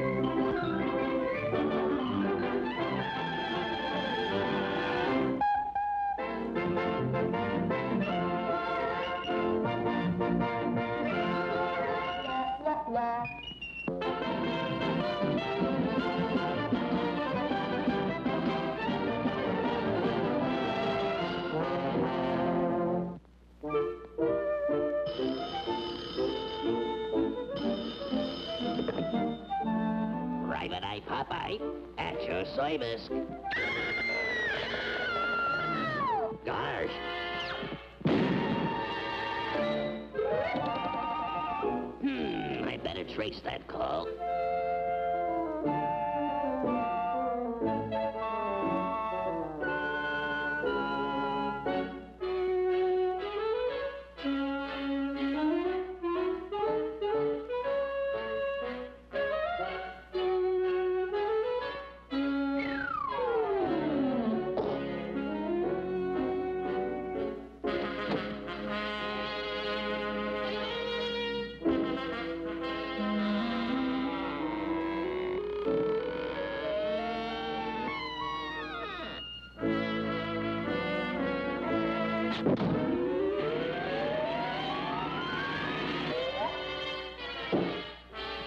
Private Eye Popeye, at your service. Gosh. Hmm, I better trace that call.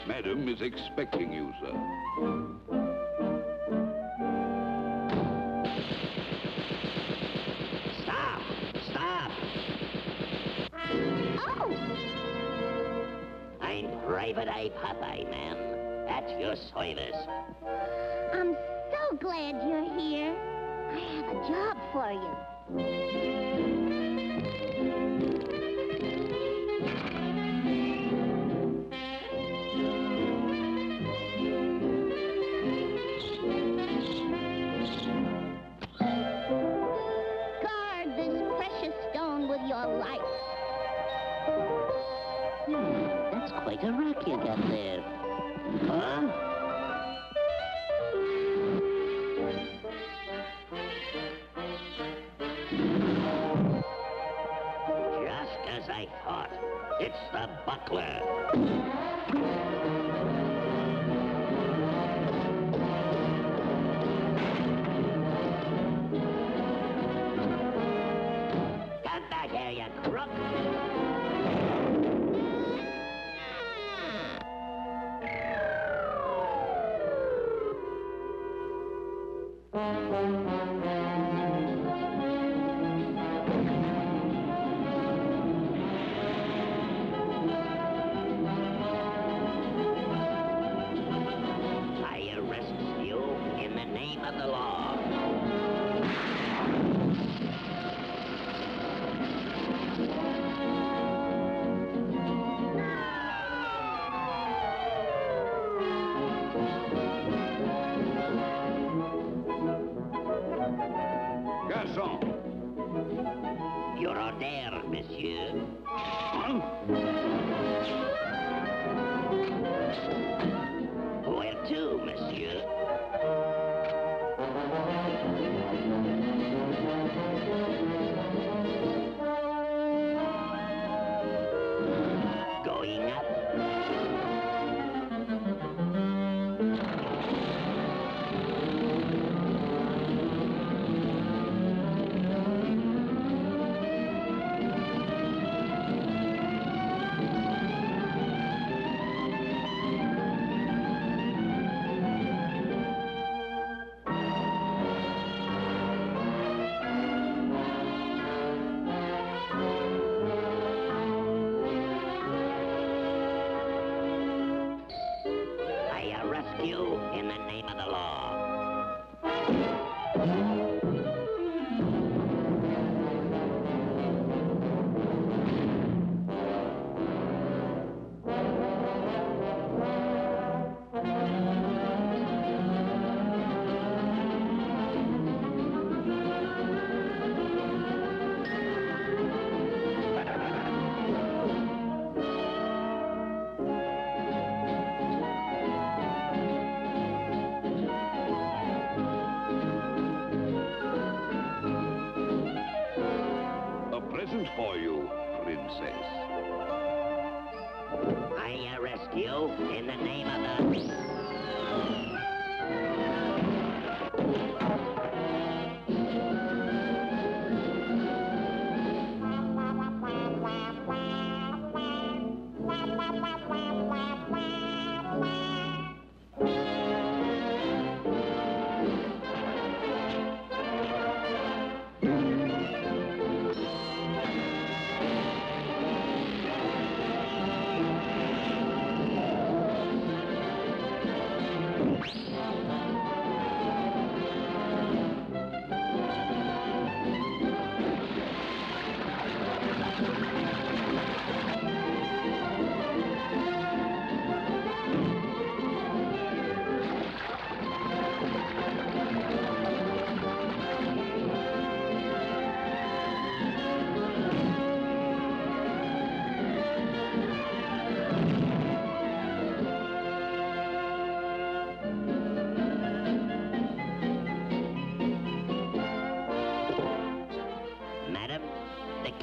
Madam is expecting you, sir. Stop! Stop! Oh! I'm Private eh, Eye Popeye, ma'am. At your service. I'm so glad you're here. I have a job for you. It's the buckler.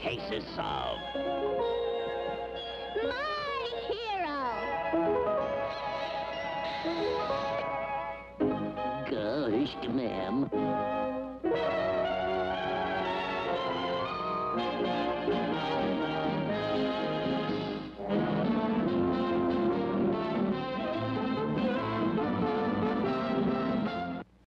The case is solved. My hero! Gosh, ma'am.